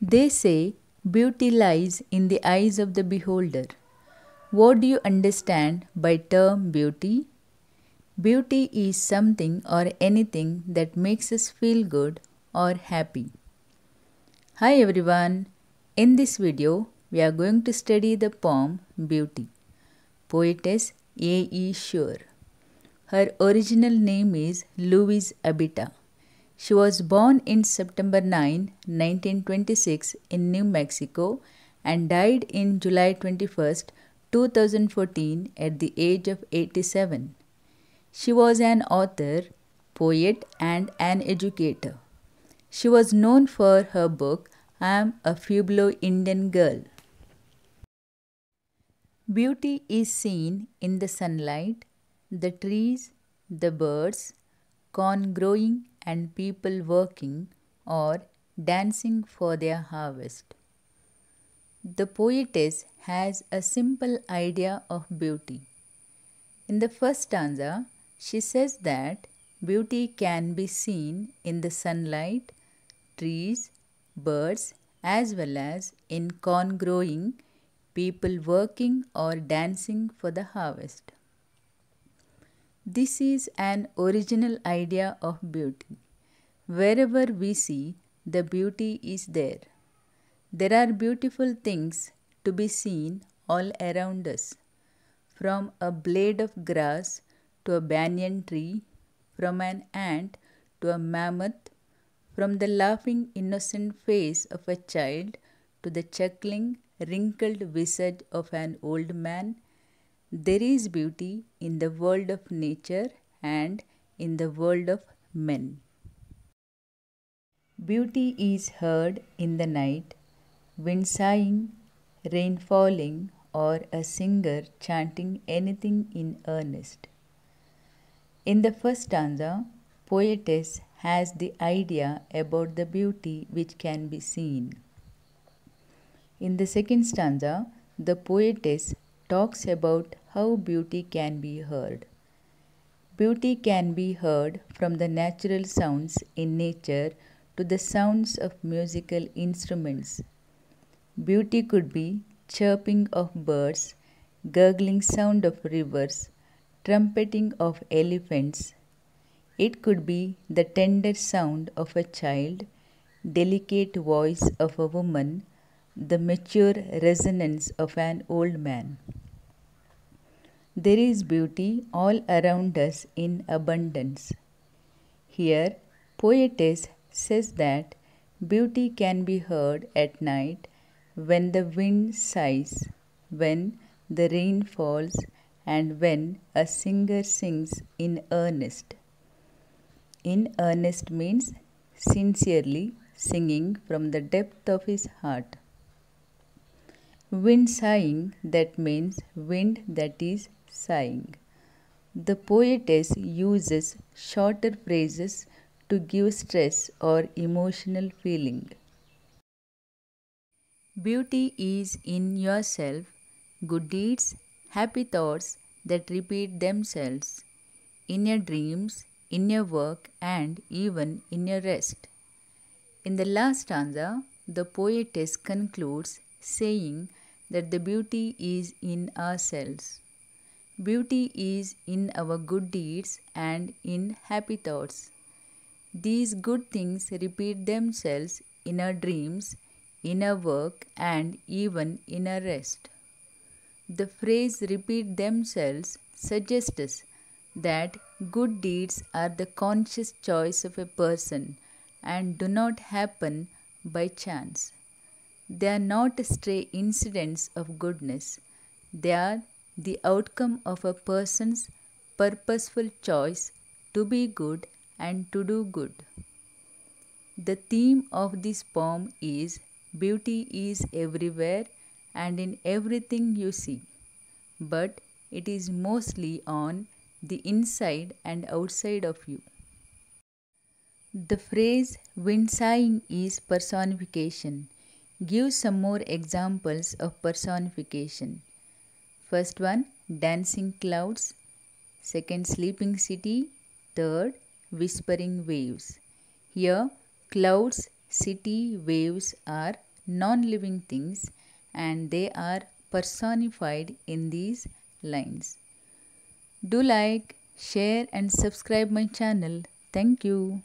They say beauty lies in the eyes of the beholder. What do you understand by term beauty? Beauty is something or anything that makes us feel good or happy. Hi everyone. In this video, we are going to study the poem Beauty. Poetess A. E. Shure. Her original name is Louise Abeita. She was born in September 9, 1926 in New Mexico and died in July 21, 2014 at the age of 87. She was an author, poet and an educator. She was known for her book I am a Pueblo Indian Girl. Beauty is seen in the sunlight, the trees, the birds, corn growing and people working or dancing for their harvest. The poetess has a simple idea of beauty. In the first stanza, she says that beauty can be seen in the sunlight, trees, birds, as well as in corn growing, people working or dancing for the harvest. This is an original idea of beauty. Wherever we see, the beauty is there. There are beautiful things to be seen all around us. From a blade of grass to a banyan tree, from an ant to a mammoth, from the laughing innocent face of a child to the chuckling wrinkled visage of an old man, there is beauty in the world of nature and in the world of men. Beauty is heard in the night, wind sighing, rain falling, or a singer chanting anything in earnest. In the first stanza, poetess has the idea about the beauty which can be seen. In the second stanza, the poetess talks about how beauty can be heard. Beauty can be heard from the natural sounds in nature to the sounds of musical instruments. Beauty could be chirping of birds, gurgling sound of rivers, trumpeting of elephants. It could be the tender sound of a child, delicate voice of a woman, the mature resonance of an old man. There is beauty all around us in abundance. Here, poetess says that beauty can be heard at night when the wind sighs, when the rain falls, and when a singer sings in earnest. In earnest means sincerely singing from the depth of his heart. Wind sighing, that means wind that is sighing. The poetess uses shorter phrases to give stress or emotional feeling. Beauty is in yourself, good deeds, happy thoughts that repeat themselves, in your dreams, in your work, and even in your rest. In the last stanza, the poetess concludes saying that the beauty is in ourselves. Beauty is in our good deeds and in happy thoughts. These good things repeat themselves in our dreams, in our work, and even in our rest. The phrase repeat themselves suggests that good deeds are the conscious choice of a person and do not happen by chance. They are not stray incidents of goodness, they are the outcome of a person's purposeful choice to be good and to do good. The theme of this poem is Beauty is everywhere and in everything you see, but it is mostly on the inside and outside of you. The phrase wind sighing is personification. Give some more examples of personification. First one, dancing clouds. Second, sleeping city. Third, whispering waves. Here, clouds, city, waves are non living things and they are personified in these lines. Do like, share, and subscribe my channel. Thank you.